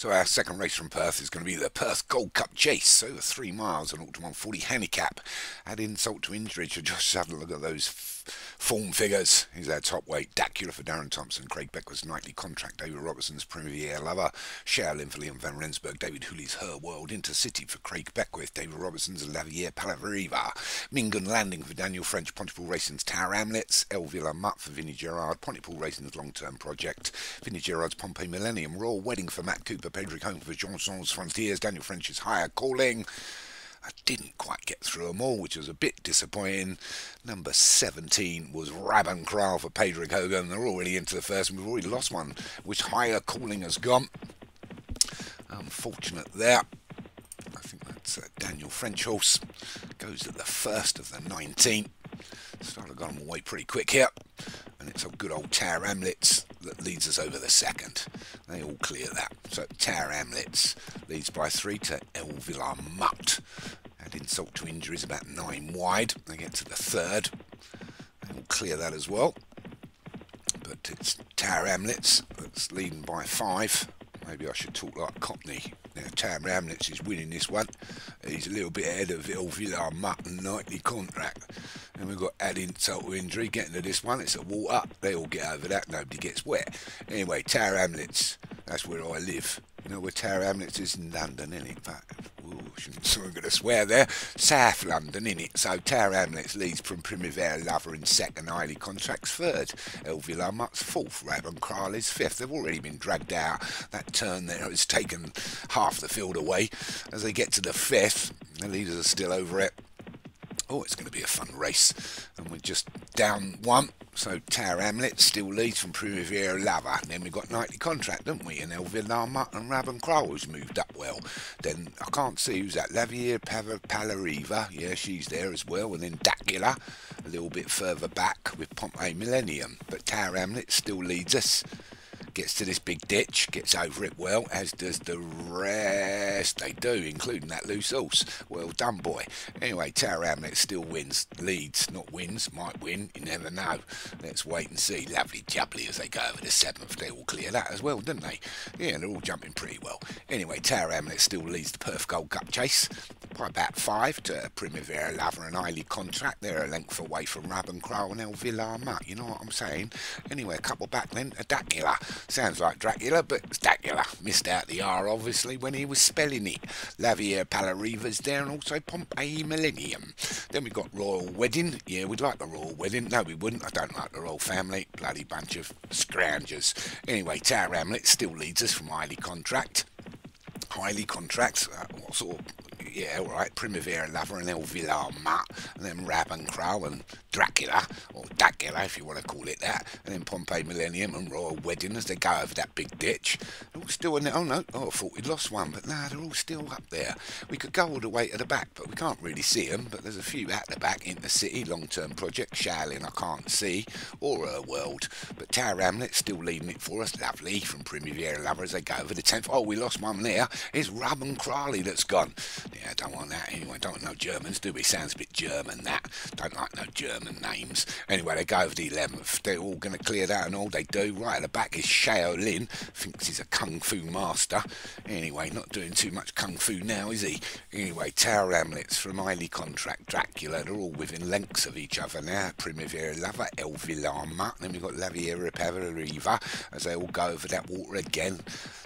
So our second race from Perth is going to be the Perth Gold Cup Chase, over three miles, an to 140 handicap. Add insult to injury to just have a look at those form figures. He's our top weight. Dacula for Darren Thompson. Craig Beckwith's nightly contract. David Robertson's Premier Lover. Shaolin for Liam Van Rensburg. David Hooley's Her World. Intercity for Craig Beckwith. David Robertson's Lavier Palaveriva. Mingan Landing for Daniel French. Pontypool Racing's Tower Amlets. El Villa Mutt for Vinnie Gerard. Pontypool Racing's Long Term Project. Vinnie Gerard's Pompey Millennium. Royal Wedding for Matt Cooper. Pedrick Home for Johnson's Frontiers. Daniel French's Higher Calling. I didn't quite get through them all, which was a bit disappointing. Number 17 was Rabban Kral for Pedrick Hogan. They're already into the first, and we've already lost one, which Higher Calling has gone. Unfortunate there. I think that's uh, Daniel French horse. Goes at the first of the 19. Started them away pretty quick here. And it's a good old Tower Hamlets that leads us over the second. They all clear that. So Tower Hamlets leads by three to El Villa Mutt. Insult to injuries about nine wide. They get to the third. All clear that as well. But it's Tower Hamlets that's leading by five. Maybe I should talk like Cockney. Now, Tower Hamlets is winning this one. He's a little bit ahead of El Villa Mutt and Nightly Contract. And we've got add insult to injury. Getting to this one, it's a water. They all get over that. Nobody gets wet. Anyway, Tower Hamlets, that's where I live. You know where Tower Hamlets is in London, isn't it? Ooh, I'm going to swear there. South London, innit? So Tower Hamlets leads from Primavera Lover in second, Highly Contracts third. El Villa Mutt's fourth, Rabban Kral fifth. They've already been dragged out. That turn there has taken half the field away. As they get to the fifth, the leaders are still over it. Oh, it's going to be a fun race. And we're just down one. So Tower Hamlet still leads from Primavera Lava. Then we've got Nightly Contract, don't we? And El Villarma and Rabban Crow who's moved up well. Then I can't see who's that. Lavier Palariva. Yeah, she's there as well. And then Dacula a little bit further back with Pompey Millennium. But Tower Hamlet still leads us gets to this big ditch, gets over it well, as does the rest. They do, including that loose horse. Well done, boy. Anyway, Tower Hamlet still wins, leads, not wins, might win, you never know. Let's wait and see. Lovely jubbly as they go over the seventh. They all clear that as well, didn't they? Yeah, they're all jumping pretty well. Anyway, Tower Hamlet still leads the Perth Gold Cup chase by about five to Primavera Lover and Highly Contract. They're a length away from Rabban Crow and El Villar Mutt. You know what I'm saying? Anyway, a couple back then, a. Sounds like Dracula, but Dracula. Missed out the R, obviously, when he was spelling it. Lavier Palariva's there, and also Pompey Millennium. Then we've got Royal Wedding. Yeah, we'd like the Royal Wedding. No, we wouldn't. I don't like the Royal Family. Bloody bunch of scroungers. Anyway, Tower Hamlet still leads us from Highly Contract. Highly Contract. Uh, what sort of yeah, all right, Primavera Lover and El Villar Mutt, and then Rabban Crow and Dracula, or Dracula if you want to call it that, and then Pompeii Millennium and Royal Wedding as they go over that big ditch. They're all still in there. Oh no, oh, I thought we'd lost one, but no, they're all still up there. We could go all the way to the back, but we can't really see them. But there's a few at the back in the city, long-term project, Shaolin I can't see, or a world. But Tower Hamlet's still leading it for us, lovely, from Primavera Lover as they go over the 10th. Oh, we lost one there. It's Rabban Crawley that's gone. Yeah, don't want that anyway. Don't want no Germans, do we? Sounds a bit German, that. Don't like no German names. Anyway, they go over the 11th. They're all going to clear that, and all they do, right at the back, is Shao Lin. Thinks he's a Kung Fu master. Anyway, not doing too much Kung Fu now, is he? Anyway, Tower Hamlets from Highly Contract, Dracula, they're all within lengths of each other now. Primavera Lover, El Villama. Then we've got Laviera Pavariva as they all go over that water again.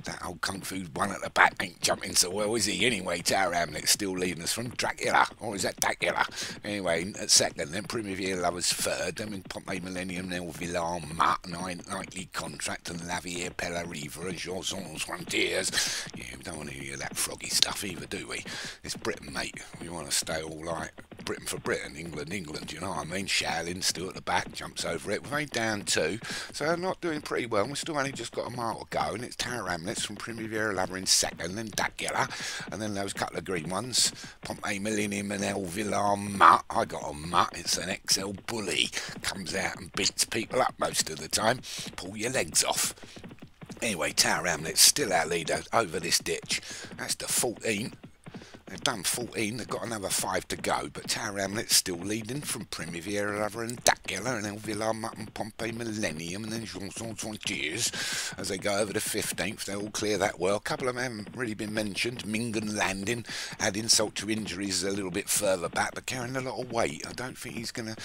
That old Kung Fu one at the back ain't jumping so well, is he? Anyway, Tower Hamlets still leading us from Dracula, or is that Dracula? Anyway, at second, then Primavera Lovers third, then Pompey Millennium, then Villar Mutt, Nine Nightly Contract, and Lavier Pellariva, and Josons Frontiers. Yeah, we don't want to hear that froggy stuff either, do we? It's Britain, mate. We want to stay all like Britain for Britain, England, England, you know what I mean? Shaolin still at the back, jumps over it. We're only down two, so they're not doing pretty well. We've still only just got a mile to go, and it's Tower Hamlets from Primavera Lover in second, then Dracula, and then those couple of green ones, Pompey Millennium and El Villar Mutt. I got a mutt, it's an XL bully. Comes out and beats people up most of the time. Pull your legs off. Anyway, Tower Hamlet's still our leader over this ditch. That's the 14th. They've done 14, they've got another five to go, but Tower Hamlet's still leading from Primavera and Dacula and El Villar Mutton, Pompeii Millennium and then Johnson Frontiers as they go over the 15th. They all clear that well. A couple of them haven't really been mentioned. Mingan Landing had insult to injuries a little bit further back, but carrying a lot of weight. I don't think he's going to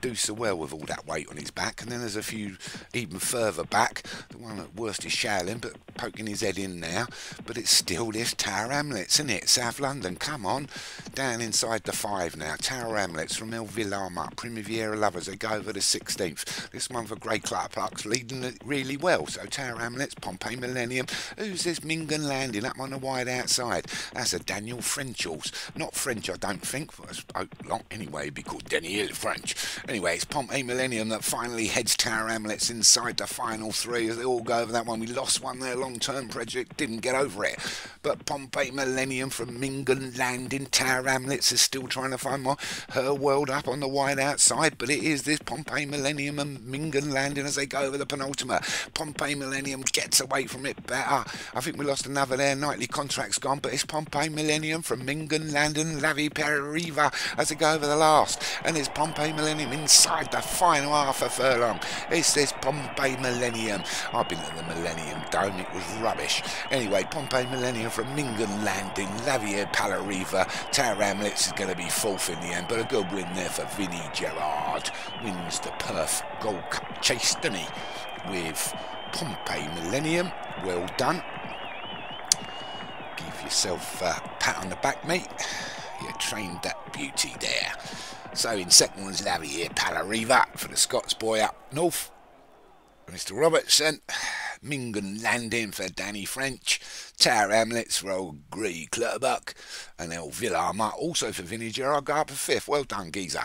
do so well with all that weight on his back. And then there's a few even further back. The one at worst is Shaolin, but poking his head in now. But it's still this Tower Hamlets, isn't it? South London, come on. Down inside the five now. Tower Hamlets from El Villarma, Primavera Lovers. They go over the 16th. This one for Grey Clark Plucks leading it really well. So Tower Hamlets, Pompeii Millennium. Who's this Mingan landing up on the wide outside? That's a Daniel French horse. Not French, I don't think. I hope not. Anyway, it'd be called Daniel French. Anyway, it's Pompeii Millennium that finally heads Tower Hamlets inside the final three as they all go over that one. We lost one there, long term project, didn't get over it. But Pompeii Millennium from Mingan Landing, Tower Hamlets is still trying to find more her world up on the wide outside, but it is this Pompeii Millennium and Mingan Landing as they go over the penultimate. Pompeii Millennium gets away from it better. I think we lost another there, nightly contract's gone, but it's Pompeii Millennium from Mingan Landing, Lavi Periva as they go over the last. And it's Pompeii Millennium inside the final half a furlong. It's this Pompeii Millennium. I've been at the Millennium Dome, it was rubbish. Anyway, Pompeii Millennium from Mingan Landing, Lavier Palariva, Tower Hamlets is going to be fourth in the end, but a good win there for Vinnie Gerard. Wins the Perth Gold Cup chase, doesn't he? With Pompeii Millennium. Well done. Give yourself a pat on the back, mate. You trained that beauty there. So in second one's Lavier Palariva for the Scots boy up north. Mr. Robertson, Mingan Landing for Danny French, Tower Hamlets for old Gree Clutterbuck, and El Villarma also for Vinnie Gerard go up for fifth. Well done, geezer.